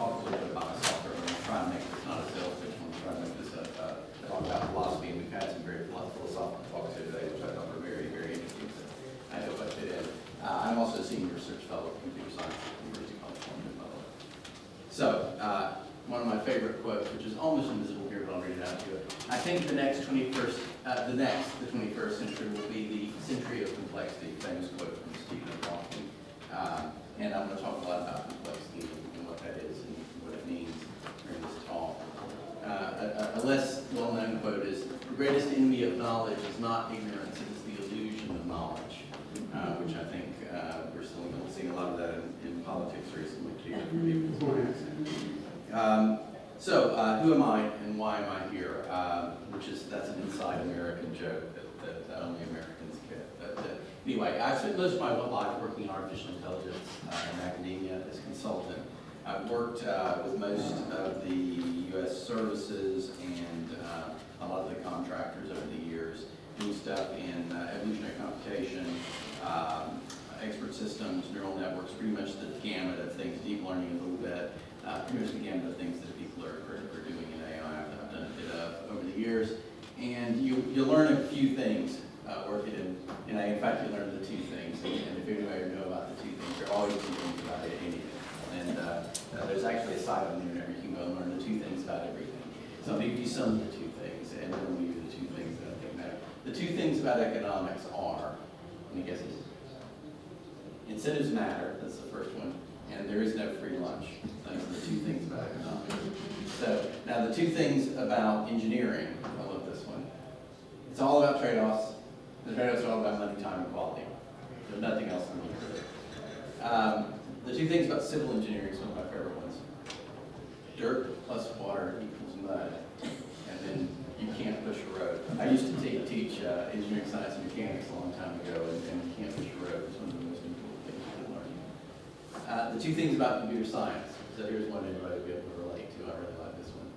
talk a little bit about myself. We're going to try and make this not a sales pitch. We're going to make this a, a talk about philosophy. And we've had some very philosophical talks here today, which I thought were very, very interesting. So I hope I fit in. Uh, I'm also a senior research fellow in computer science at the University of California, by the way. So, uh, one of my favorite quotes, which is almost invisible here, but I'll read it out to you. I think the next 21st, uh, the next, the 21st century will be the century of complexity, famous quote from Stephen Hawking. Uh, and I'm going to talk a lot about complexity and what that is and what it means during this talk. Uh, a, a less well-known quote is, the greatest enemy of knowledge is not ignorance, it is the illusion of knowledge, uh, which I think uh, we're still seeing a lot of that in, in politics recently, too. Um, so, uh, who am I and why am I here? Uh, which is, that's an inside American joke that, that, that only Americans get. But, uh, anyway, I've spent most of my life working in artificial intelligence uh, in academia as a consultant. I've worked uh, with most of the U.S. services and uh, a lot of the contractors over the years, doing stuff in evolutionary computation, um, expert systems, neural networks, pretty much the gamut of things, deep learning a little bit, uh, pretty much again of things that people are, are, are doing in AI. I've done a bit of over the years. And you, you learn a few things uh, working in, in AI. In fact, you learn the two things. And, if anybody know about the two things, there are always two things about it, anything. And uh, uh, there's actually a site on the internet where you can go and learn the two things about everything. So give you of the two things, and then give you the two things that I think matter. The two things about economics are, any guesses? Incentives matter, that's the first one, and there is no free lunch. Those are the two things about economics. So now the two things about engineering, I love this one. It's all about trade-offs. The trade-offs are all about money, time, and quality. There's nothing else in the um, The two things about civil engineering is one of my favorite ones. Dirt plus water equals mud, and then you can't push a road. I used to teach uh, engineering science and mechanics a long time ago, and, and you can't push a road. It's one of the most important things you can learn. Uh, the two things about computer science. So here's one everybody will be able to relate to. I really like this one.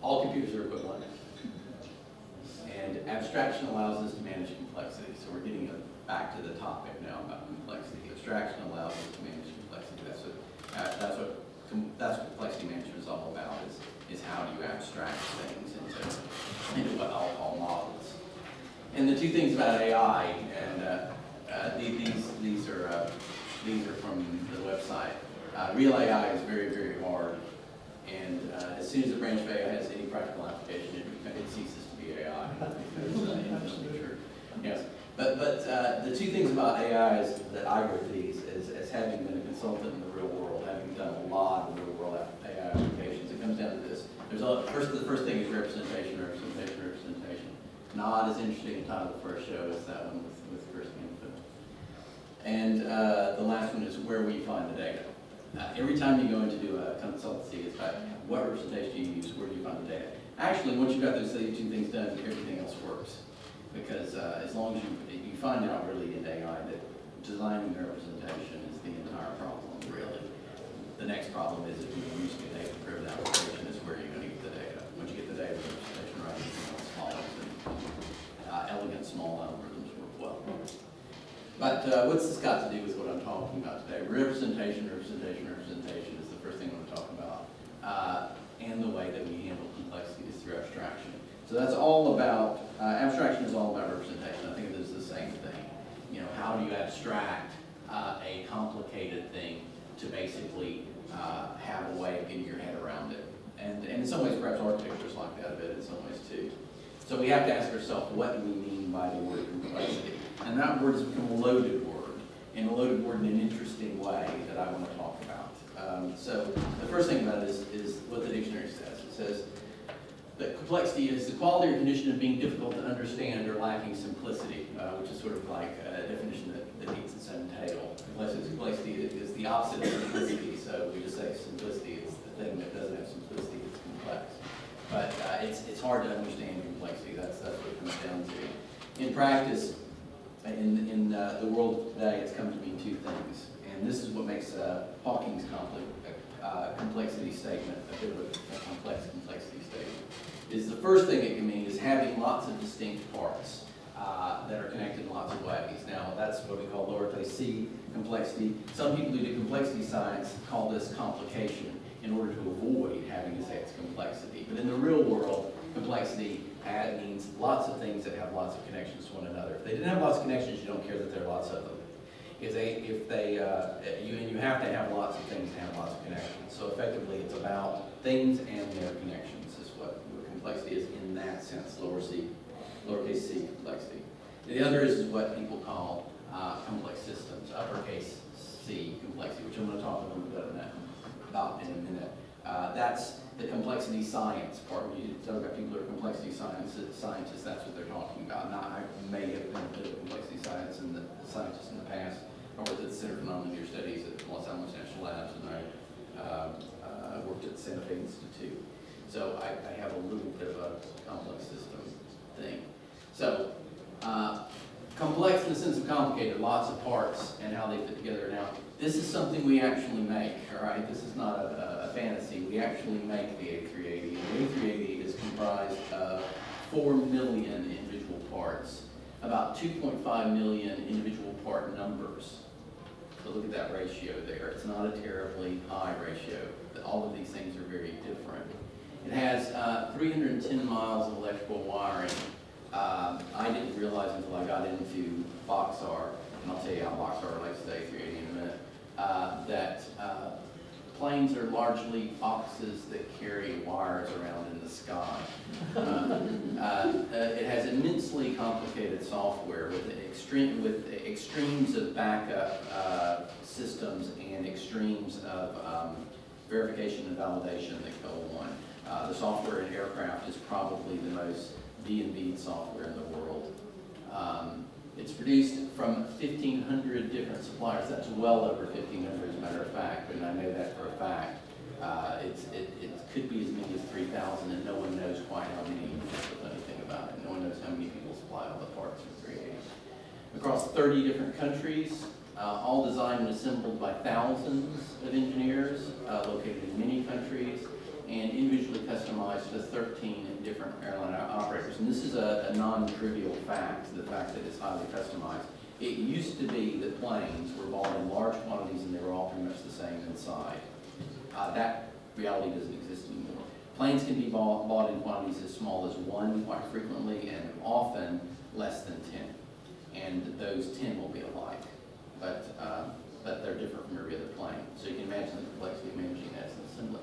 All computers are equivalent. And abstraction allows us to manage complexity. So we're getting back to the topic now about complexity. Abstraction allows us to manage. That's what, uh, that's what, complexity management is all about, is, is how do you abstract things into, into what I'll call models. And the two things about AI, and uh, uh, these, these, are, uh, these are from the website. Uh, real AI is very, very hard, and uh, as soon as a branch of AI has any practical application, it, it ceases to be AI. yes, but but uh, the two things about AI is, that I read these is as having been a consultant in the done a lot of real world AI applications, it comes down to this. There's a, first the first thing is representation, representation, representation. Not as interesting a title the first show as that one with, with Kirsten And uh, the last one is where we find the data. Uh, every time you go into do a consultancy, it's about what representation do you use, where do you find the data. Actually, once you've got those two things done, everything else works. Because uh, as long as you, you find out really in AI that designing the representation is the entire problem. The next problem is if you use a data-driven application is where you're going to get the data. Once you get the data representation right, everything else follows. And, uh, elegant small algorithms work well. But uh, what's this got to do with what I'm talking about today? Representation, representation, representation is the first thing I want to talk about. Uh, and the way that we handle complexity is through abstraction. So that's all about, uh, abstraction is all about representation. I think it is the same thing. You know, how do you abstract uh, a complicated thing to basically uh, have a way of getting your head around it? And, and in some ways, perhaps architecture is like that a bit in some ways too. So we have to ask ourselves, what do we mean by the word complexity? And that word has become a loaded word, and a loaded word in an interesting way that I want to talk about. Um, so the first thing about it is, what the dictionary says. It says that complexity is the quality or condition of being difficult to understand or lacking simplicity, uh, which is sort of like a definition that, that needs its own. Complexity, complexity is the opposite of simplicity, so we just say simplicity is the thing that doesn't have simplicity, it's complex. But uh, it's, it's hard to understand complexity, that's, that's what it comes down to. In practice, in, in uh, the world today, it's come to mean two things. And this is what makes uh, Hawking's uh, complexity statement a bit of a, a, complex complexity statement. Is the first thing it can mean is having lots of distinct parts uh, that are connected in lots of ways. Now, that's what we call lowercase c complexity. Some people who do complexity science call this complication in order to avoid having to say it's complexity. But in the real world, complexity means lots of things that have lots of connections to one another. If they didn't have lots of connections, you don't care that there are lots of them. If they, if they, uh, you, and you have to have lots of things to have lots of connections. So effectively, it's about things and their connections is what, what complexity is in that sense, lower c, lowercase c complexity. The other is what people call uh, complex systems, uppercase C complexity, which I'm going to talk a little bit about in a minute. Uh, that's the complexity science part. When you talk about people who are complexity science, scientists, that's what they're talking about. Not, I may have been a bit of complexity science and the scientists in the past. I worked at the Center for Nonlinear Studies at Los Alamos National Labs, and I uh, uh, worked at the Santa Fe Institute. So I, I have a little bit of a complex system thing. So uh, complex in the sense of complicated, lots of parts and how they fit together. Now, this is something we actually make, all right? This is not a, a fantasy. We actually make the A380. And the A380 is comprised of 4 million individual parts, about 2.5 million individual part numbers. So look at that ratio there. It's not a terribly high ratio. All of these things are very different. It has uh, 310 miles of electrical wiring. Um, I didn't realize until I got into BOXARR, and I'll tell you how BOXARR relates to A380 in a minute, uh, that uh, planes are largely boxes that carry wires around in the sky. Uh, uh, it has immensely complicated software with extreme with extremes of backup uh, systems and extremes of um, verification and validation that go on. Uh, the software in aircraft is probably the most D&B software in the world. Um, it's produced from 1,500 different suppliers. That's well over 1,500 as a matter of fact, and I know that for a fact. Uh, it, it could be as many as 3,000, and no one knows quite how many anything about it. No one knows how many people supply all the parts for 380. Across 30 different countries, uh, all designed and assembled by thousands of engineers uh, located in many countries and individually customized to 13 different airline operators. And this is a, a non-trivial fact, the fact that it's highly customized. It used to be that planes were bought in large quantities and they were all pretty much the same inside. Uh, that reality doesn't exist anymore. Planes can be bought, bought in quantities as small as one quite frequently and often less than 10. And those 10 will be alike, but, uh, but they're different from every other plane. So you can imagine the complexity of managing that as an assembly.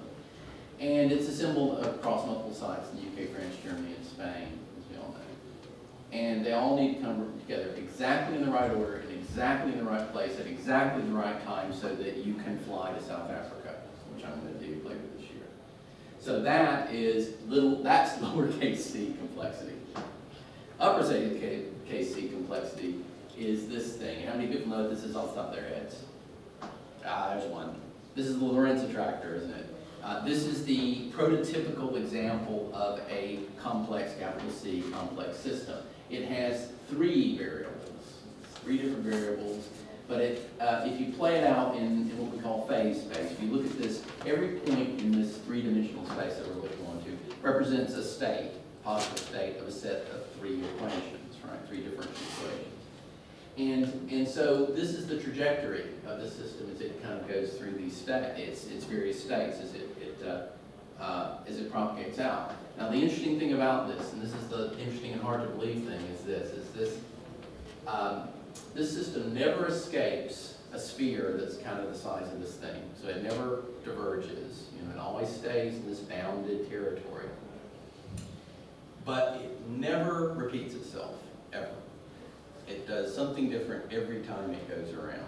And it's assembled across multiple sites in the UK, France, Germany, and Spain, as we all know. And they all need to come together exactly in the right order, in exactly in the right place, at exactly the right time, so that you can fly to South Africa, which I'm going to do later this year. So that is little, that's lowercase c complexity. Uppercase c complexity is this thing. How many people know this is off the top of their heads? Ah, there's one. This is the Lorenz attractor, isn't it? Uh, this is the prototypical example of a complex, capital C, complex system. It has three variables, three different variables, but it, uh, if you play it out in, in, what we call phase space, if you look at this, every point in this three-dimensional space that we're looking onto represents a state, positive state of a set of three equations, right? Three different equations. And, and so this is the trajectory of the system as it kind of goes through these states, its, its various states as it, uh, as it propagates out. Now the interesting thing about this, and this is the interesting and hard to believe thing, is this, is this, um, this system never escapes a sphere that's kind of the size of this thing. So it never diverges, you know, it always stays in this bounded territory. But it never repeats itself, ever. It does something different every time it goes around.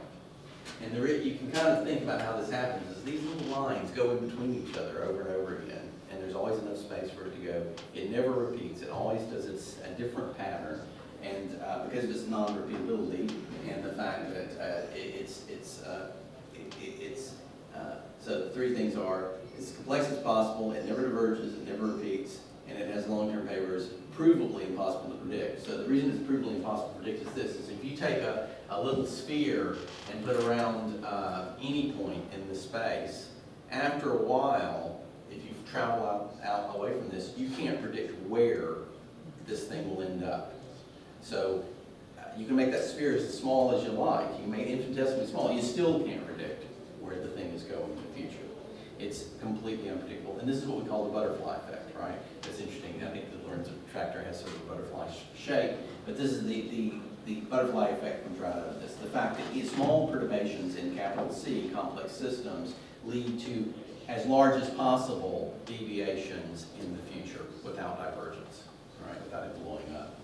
And you can kind of think about how this happens, is these little lines go in between each other over and over again, and there's always enough space for it to go. It never repeats, it always does its, a different pattern, and uh, because of its non-repeatability and the fact that uh, it, it's, it's, uh, it, it's uh, so the three things are, it's as complex as possible, it never diverges, it never repeats, and it has long-term papers, provably impossible to predict. So the reason it's provably impossible to predict is this, is if you take a, a little sphere and put around uh, any point in the space, after a while, if you travel out, out away from this, you can't predict where this thing will end up. So uh, you can make that sphere as small as you like, you can make it infinitesimally small, you still can't predict where the thing is going in the future. It's completely unpredictable, and this is what we call the butterfly effect, right? That's interesting, I think the Lorenz attractor has sort of a butterfly sh- shape, but this is the, the, the butterfly effect comes right out of this. The fact that small perturbations in capital C, complex systems, lead to as large as possible deviations in the future without divergence, right, without it blowing up.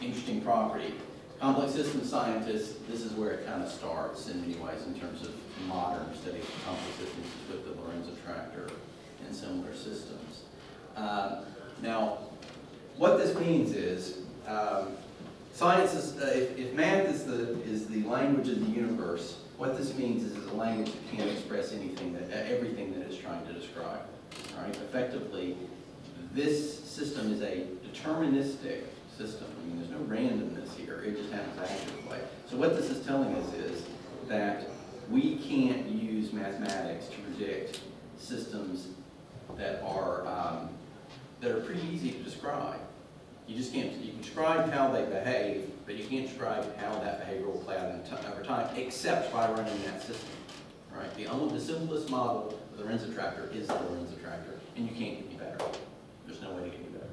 Interesting property. Complex system scientists, this is where it kind of starts in many ways in terms of modern study of complex systems with the Lorenz attractor and similar systems. Um, now, what this means is, um, science is, uh, if, if math is the, is the language of the universe, what this means is it's a language that can't express anything, that, uh, everything that it's trying to describe. All right, effectively, this system is a deterministic system. I mean, there's no randomness here. It just happens to way. So what this is telling us is that we can't use mathematics to predict systems that are um, that are pretty easy to describe. You just can't. You can describe how they behave, but you can't describe how that behavior will play out over time, except by running that system. Right? The only the simplest model of the Lorenz attractor is the Lorenz attractor, and you can't get any better. There's no way to get any better.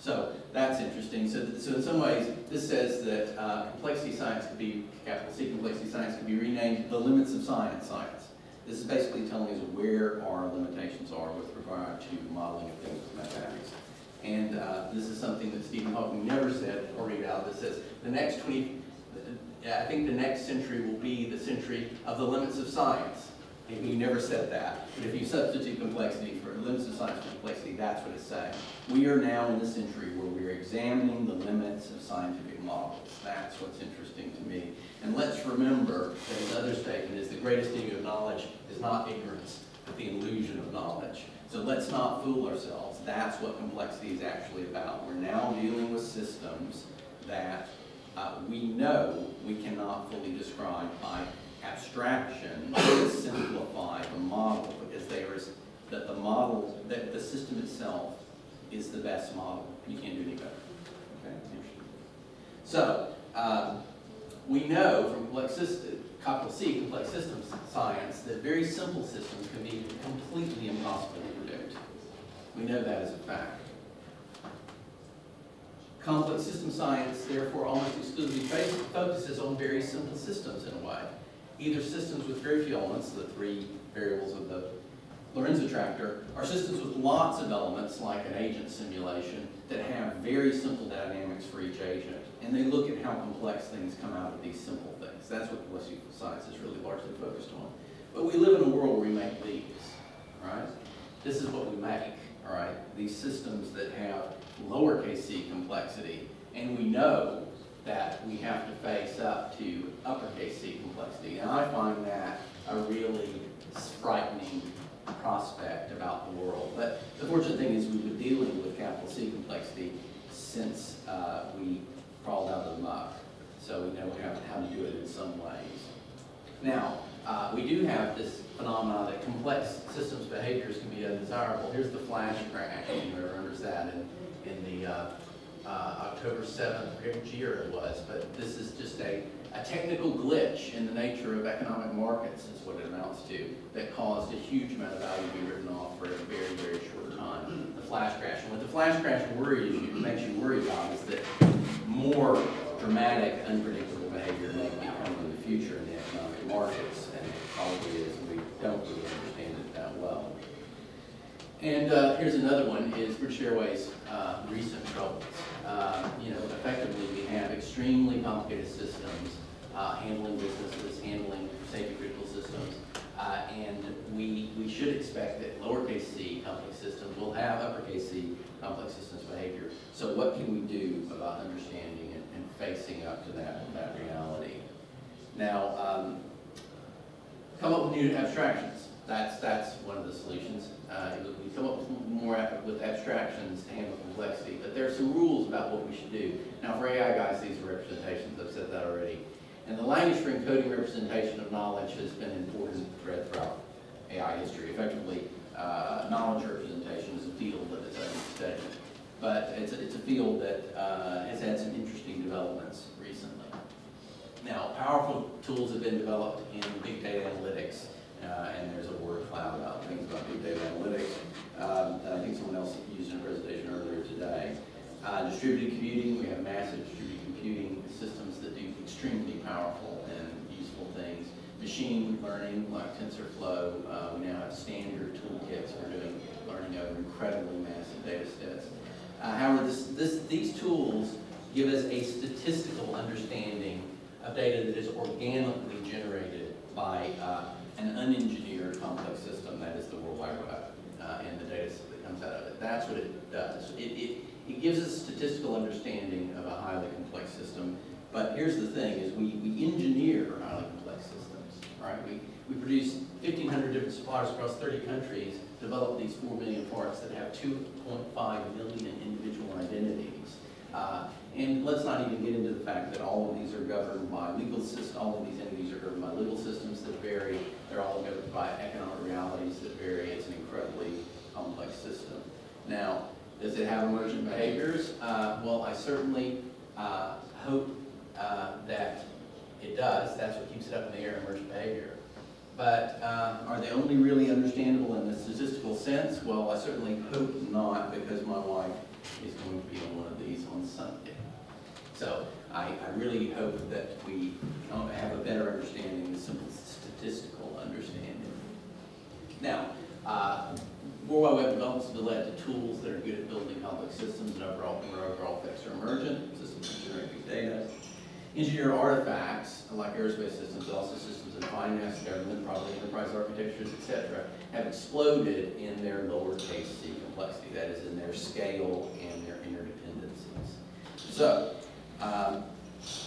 So that's interesting. So, so in some ways, this says that uh, complexity science could be, capital C complexity science could be renamed the limits of science science. This is basically telling us where our limitations are with regard to modeling of things with mathematics. And uh, this is something that Stephen Hawking never said or read out that says the next 20, I think the next century will be the century of the limits of science. He never said that. But if you substitute complexity for limits of science for complexity, that's what it's saying. We are now in the century where we're examining the limits of scientific models. That's what's interesting to me. And let's remember that his other statement is the greatest enemy of knowledge is not ignorance, but the illusion of knowledge. So let's not fool ourselves. That's what complexity is actually about. We're now dealing with systems that uh, we know we cannot fully describe by abstraction to simplify the model because there is that the model that the system itself is the best model. You can't do any better. Okay. So um, we know from complex system, C, complex systems science, that very simple systems can be completely impossible to predict. We know that as a fact. Complex system science, therefore, almost exclusively focuses on very simple systems in a way. Either systems with very few elements, the three variables of the Lorenz attractor, or systems with lots of elements, like an agent simulation, that have very simple dynamics for each agent. And they look at how complex things come out of these simple things. That's what complexity science is really largely focused on. But we live in a world where we make these, right? This is what we make, all right? These systems that have lowercase c complexity, and we know that we have to face up to uppercase c complexity. And I find that a really frightening prospect about the world. But the fortunate thing is we've been dealing with capital C complexity since uh, we crawled out of the muck. So we know how, how to do it in some ways. Now, uh, we do have this phenomenon that complex systems behaviors can be undesirable. Here's the flash crash, whoever remembers that in, in the uh, uh, October 7th, I forget year it was, but this is just a, a technical glitch in the nature of economic markets is what it amounts to, that caused a huge amount of value to be written off for a very, very short time, the flash crash. And what the flash crash worries you, makes you worry about is that more dramatic, unpredictable behavior may become in the future in the economic markets, it is, and we don't really understand it that well. And uh, here's another one, is British Airways' uh, recent troubles. Uh, you know, effectively, we have extremely complicated systems uh, handling businesses, handling safety critical systems, uh, and we, we should expect that lowercase c complex systems will have uppercase c complex systems behavior. So what can we do about understanding and, and facing up to that, that reality? Now, um, come up with new abstractions. That's, that's one of the solutions. Uh, we come up with more with abstractions to handle complexity, but there are some rules about what we should do. Now, for AI guys, these are representations. I've said that already. And the language for encoding representation of knowledge has been an important thread throughout AI history. Effectively, uh, knowledge representation is a field of its study. But it's a, it's a field that uh, has had some interesting developments. Now, powerful tools have been developed in big data analytics, uh, and there's a word cloud about things about big data analytics. Um, I think someone else used in a presentation earlier today. Uh, distributed computing, we have massive distributed computing systems that do extremely powerful and useful things. Machine learning, like TensorFlow, uh, we now have standard toolkits for doing learning over incredibly massive data sets. Uh, however, this, this, these tools give us a statistical understanding of data that is organically generated by uh, an unengineered complex system, that is the World Wide Web, uh, and the data that comes out of it. That's what it does. It, it, it gives us a statistical understanding of a highly complex system, but here's the thing, is we, we engineer highly complex systems, right? We, we produce 1,500 different suppliers across 30 countries, develop these 4 million parts that have 2.5 million individual identities. Uh, and let's not even get into the fact that all of these are governed by legal systems, all of these entities are governed by legal systems that vary. They're all governed by economic realities that vary. It's an incredibly complex system. Now, does it have emergent behaviors? Uh, well, I certainly uh, hope uh, that it does. That's what keeps it up in the air, emergent behavior. But uh, are they only really understandable in the statistical sense? Well, I certainly hope not because my wife is going to be on one of these on Sunday. So I, I really hope that we have a better understanding, a simple statistical understanding. Now, uh, World Wide Web developments have led to tools that are good at building complex systems and overall, where overall effects are emergent, systems that generate big data. Engineer artifacts, like aerospace systems, also systems in finance, government, probably enterprise architectures, etc., have exploded in their lowercase c complexity, that is in their scale and their interdependencies. So,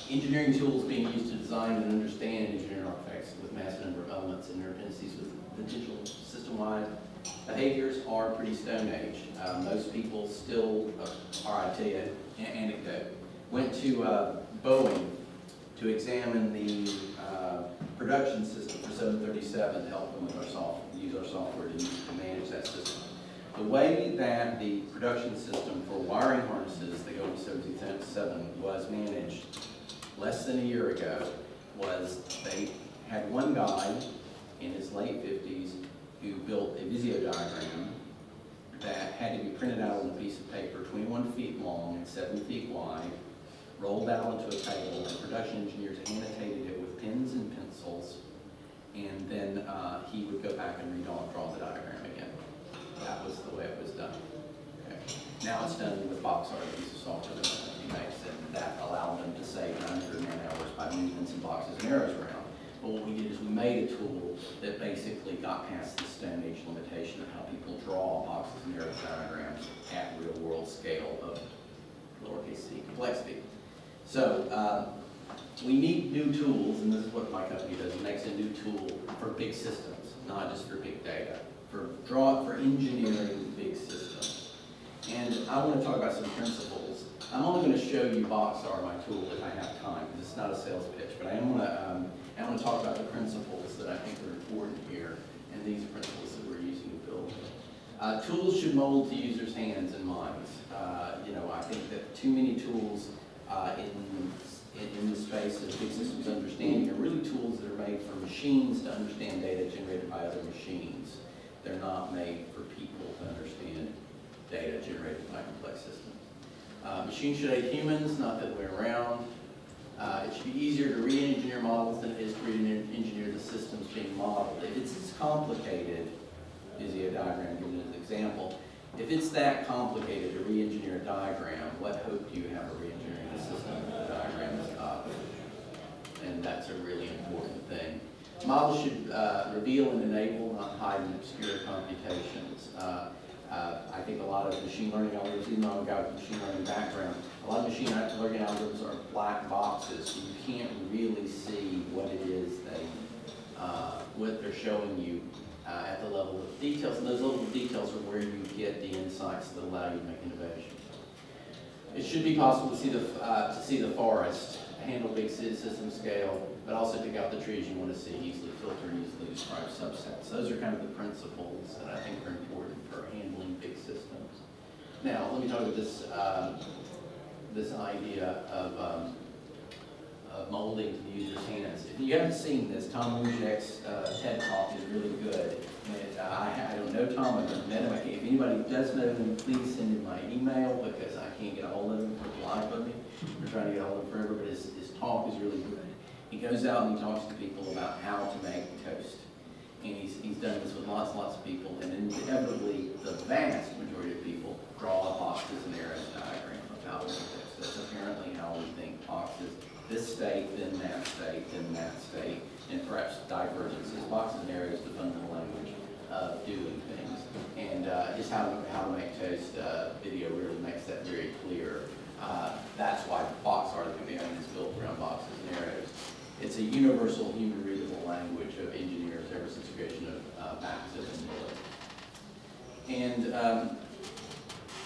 engineering tools being used to design and understand engineering artifacts with massive number of elements and interdependencies with the digital system-wide behaviors are pretty Stone Age. Uh, most people still, uh, right, I'll tell you an anecdote. Went to uh, Boeing to examine the uh, production system for 737 to help them with our software, use our software to, to manage that system. The way that the production system for wiring harnesses that go to 737 was managed less than a year ago was they had one guy in his late 50s who built a Visio diagram that had to be printed out on a piece of paper 21 feet long and 7 feet wide, rolled out onto a table, and production engineers annotated it with pens and pencils, and then uh, he would go back and redraw draw the diagram again. That was the way it was done. Okay. Now it's done with BOXARR, a piece of software that he makes, and that allowed them to save 900 man hours by moving some boxes and arrows around. But what we did is we made a tool that basically got past the Stone Age limitation of how people draw boxes and arrows diagrams at real world scale of lowercase c complexity. So uh, we need new tools, and this is what my company does. It makes a new tool for big systems, not just for big data, for draw for engineering big systems. And I want to talk about some principles. I'm only going to show you BOXARR, my tool, if I have time, because it's not a sales pitch, but I am going to um, I want to talk about the principles that I think are important here, and these principles that we're using to build. Uh, tools should mold to users' hands and minds. Uh, you know, I think that too many tools uh, in, in, in the space of big systems understanding are really tools that are made for machines to understand data generated by other machines. They're not made for people to understand data generated by complex systems. Uh, machines should aid humans, not the other way around. Uh, it should be easier to re-engineer models than it is to re-engineer the systems being modeled. If it's as complicated, Visio diagram given as an example, if it's that complicated to re-engineer a diagram, what hope do you have of re-engineering the system the diagram is up? And that's a really important thing. Models should uh, reveal and enable, not hide and obscure computations. Uh, uh, I think a lot of machine learning algorithms, even though I've got a machine learning background, a lot of machine learning algorithms are black boxes, so you can't really see what it is they, uh, what they're showing you uh, at the level of details. And those of details are where you get the insights that allow you to make innovation. It should be possible to see the, uh, to see the forest, handle big system scale, but also pick out the trees you want to see, easily filter, and easily describe subsets. Those are kind of the principles that I think are important for handling big systems. Now, let me talk about this, um, this idea of, um, of molding to the user's hands. If you haven't seen this, Tom Wujec's uh, TED Talk is really good. And, uh, I, I don't know Tom, I've never met him. If anybody does know him, please send him my email because I can't get a hold of him for the life of me. We're trying to get a hold of forever, but his, his talk is really good. He goes out and he talks to people about how to make toast. And he's, he's done this with lots and lots of people, and inevitably, the vast majority of people draw boxes and arrows diagram of how to make toast. That's apparently how we think boxes, this state, then that state, then that state, and perhaps divergences. Boxes and arrows, the fundamental language of doing things. And uh, just how, how to make toast uh, video really makes that very clear. Uh, That's why box art companion is built around boxes and arrows. It's a universal human readable language of engineers ever since the creation of uh, and bullets. And um,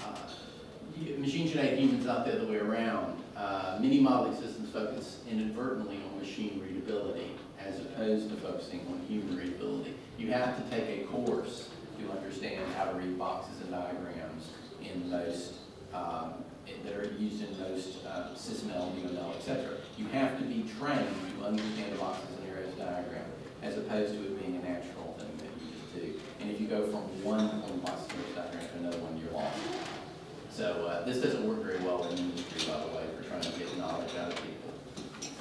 uh, machines should hate humans, not the other way around. Uh, Many modeling systems focus inadvertently on machine readability as opposed to focusing on human readability. You have to take a course to understand how to read boxes and diagrams in most, um, that are used in most uh, SysML, UML, et cetera. You have to be trained to understand a boxes and arrows diagram as opposed to it being a natural thing that you just do. And if you go from one boxes and arrows diagram to another one, you're lost. So uh, this doesn't work very well in the industry, by the way, for trying to get knowledge out of people.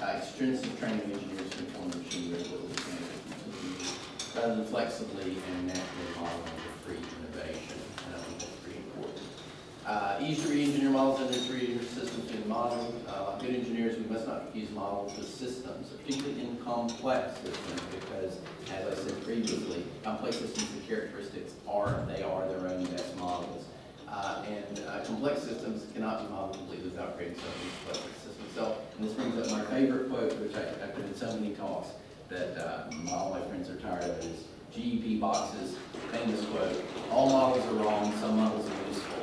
Uh, Extensive training engineers to the machine standards, rather than flexibly and naturally modeling for free innovation. And I think that's pretty important. Uh, Easy to engineer models and three systems in modeling. Uh, good engineers, we must not use models with systems, particularly in complex systems, because as I said previously, complex systems, and characteristics are, they are their own best models. Uh, And uh, complex systems cannot be modeled completely without creating something complex system itself. And this brings up my favorite quote, which I, I've been in so many talks that uh, all my friends are tired of, is GEP Box's famous quote, all models are wrong, some models are useful.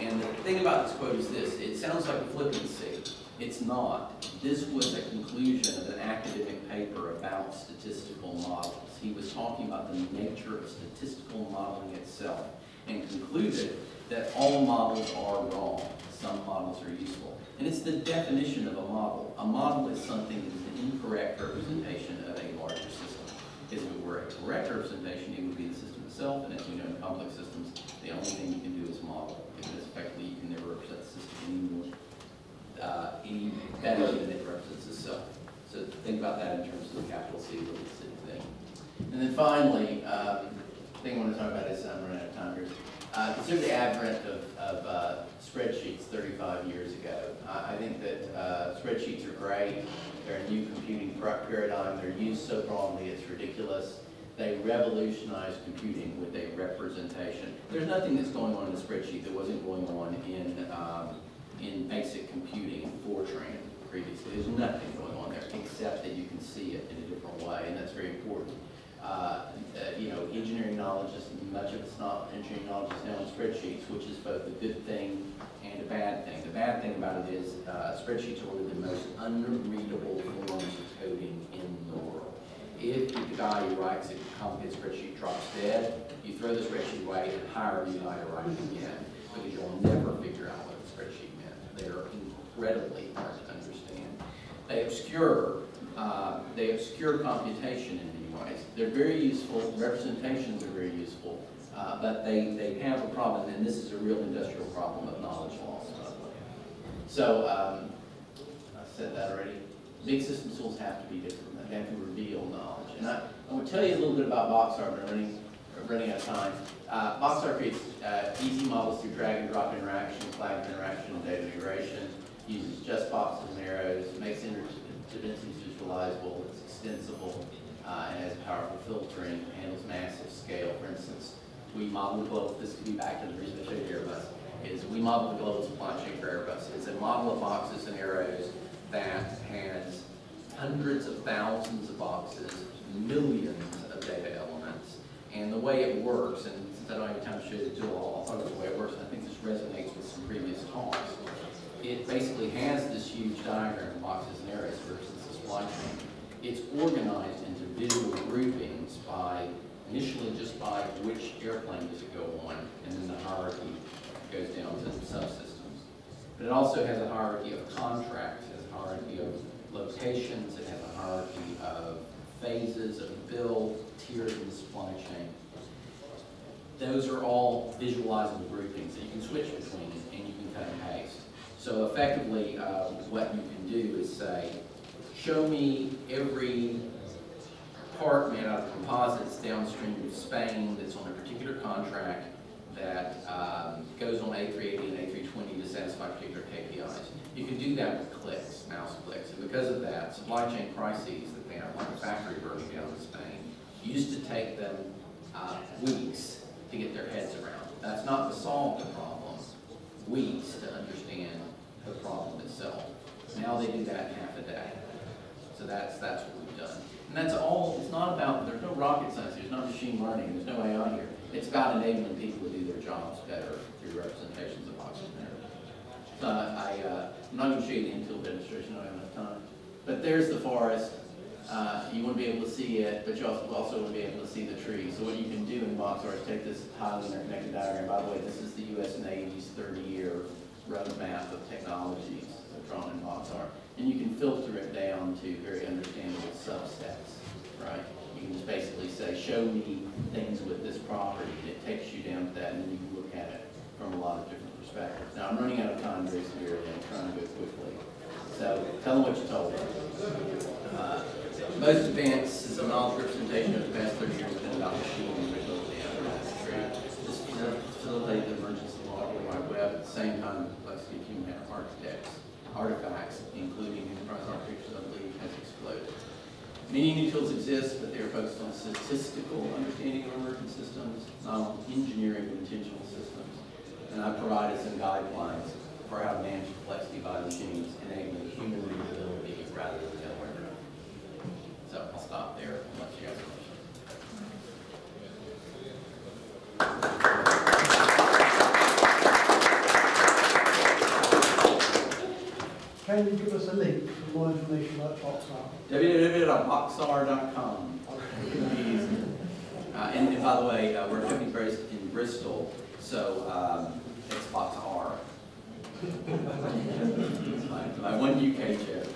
And the thing about this quote is this, it sounds like a flippancy. It's not. This was a conclusion of an academic paper about statistical models. He was talking about the nature of statistical modeling itself and concluded that all models are wrong, some models are useful. And it's the definition of a model. A model is something that is an incorrect representation of a larger system. If it were a correct representation, it would be the system itself, and as we know in complex systems, the only thing you can do is model, because effectively you can never represent the system anymore, uh, any better than it represents itself. So think about that in terms of the capital C little c thing. And then finally, um, thing I want to talk about is, I'm running out of time here. Uh, consider the advent of, of uh, spreadsheets 35 years ago. I, I think that uh, spreadsheets are great. They're a new computing paradigm. They're used so broadly, it's ridiculous. They revolutionized computing with a representation. There's nothing that's going on in the spreadsheet that wasn't going on in, um, in basic computing Fortran previously. There's nothing going on there, except that you can see it in a different way, and that's very important. Uh, uh, you know, engineering knowledge is, much of it's not engineering knowledge is now in spreadsheets, which is both a good thing and a bad thing. The bad thing about it is, uh, spreadsheets are one of the most unreadable forms of coding in the world. If the guy who writes a complicated spreadsheet drops dead, you throw the spreadsheet away and hire a new guy to write it again, because you'll never figure out what the spreadsheet meant. They are incredibly hard to understand. They obscure, uh, they obscure computation in many ways. They're very useful, representations are very useful, uh, but they, they have a problem, and this is a real industrial problem of knowledge loss. So, um, I said that already. Big system tools have to be different, they have to. And I, I to tell you a little bit about BOXARR, but I'm running, running out of time. Uh, creates uh, easy models through drag and drop interaction, flag interaction, and data integration, uses just boxes and arrows, makes interdependencies visualizable, it's extensible, uh, and has powerful filtering, handles massive scale. For instance, we model the globe, this could be back to the reason I showed you Airbus, is we model the global supply chain for Airbus. It's a model of boxes and arrows that has hundreds of thousands of boxes, millions of data elements. And the way it works, and since I don't have time to show you the tool, I'll I'll the way it works, I think this resonates with some previous talks. It basically has this huge diagram of boxes and arrows versus the supply chain. It's organized into visual groupings by, initially just by which airplane does it go on, and then the hierarchy goes down to the subsystems. But it also has a hierarchy of contracts, it has a hierarchy of locations, it has a hierarchy of phases of build, tiers in the supply chain. Those are all visualizable groupings that you can switch between and you can cut and paste. So effectively, uh, what you can do is say, show me every part made out of composites downstream of Spain that's on a particular contract that um, goes on A380 and A320 to satisfy particular KPIs. You can do that with clicks, mouse clicks, and because of that, supply chain crises that they have, like a factory burning down in Spain, used to take them uh, weeks to get their heads around. That's not to solve the problem, weeks to understand the problem itself. Now they do that in half a day. So that's, that's what we've done. And that's all, it's not about, there's no rocket science, there's no machine learning, there's no AI here. It's about enabling people to do their jobs better through representations of oxygen So I, uh, I'm not going to show you the Intel demonstration, I don't have enough time. But there's the forest. Uh, you want to be able to see it, but you also, also want to be able to see the trees. So what you can do in BOXARR is take this highly interconnected diagram. By the way, this is the U.S. Navy's 30-year roadmap of technologies drawn in BOXARR. And you can filter it down to very understandable subsets, right? You can just basically say, show me things with this property. and It takes you down to that, and then you can look at it from a lot of different perspectives. Now, I'm running out of time very severely. I'm trying to go quickly. So tell them what you told them. Uh, most advanced is a knowledge representation of the past 30 years within about machine and mobility and trade. This facilitate the emergence of the World Wide Web at the same time the complexity of human architects, artifacts, including enterprise architecture, I believe, has exploded. Many new tools exist, but they are focused on statistical understanding of emergent systems, not on engineering of intentional systems. And I provided some guidelines for how to manage complexity by machines, enabling human readability rather than the other way around. So I'll stop there you questions. Can you give us a link more information about BOXARR? www.boxarr.com. Uh, and, and by the way, uh, we're company based in Bristol, so um, it's BOXARR. my, my one UK chip.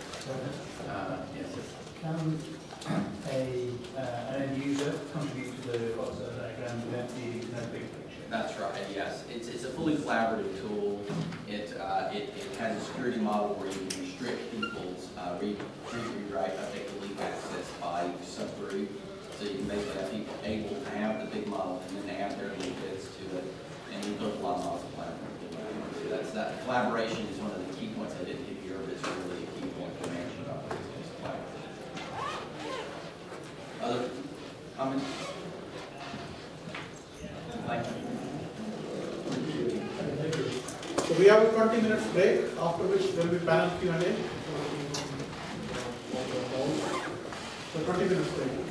Uh, yes. Can a, uh, an end user contribute to the BOXARR diagram without needing to know big picture? That's right, yes. It's, it's a fully collaborative tool. It, uh, it, it has a security model where you can restrict people's uh, read, read, rewrite, update, delete access by subgroup. So you can basically have people able to have the big model and then add their little bits to it. And you build a lot of models of collaborative. So that's, that collaboration is one of the key points I didn't give you, but it's really a key point to mention about is collaboration. Other comments? Thank you. So we have a 20 minutes break, after which there will be panel Q&A. So 20 minutes break.